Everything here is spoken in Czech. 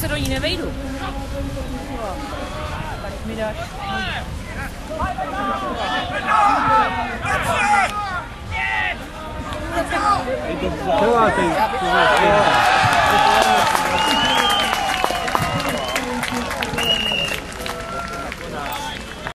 se do ní nevejdu. Tak mi dáš.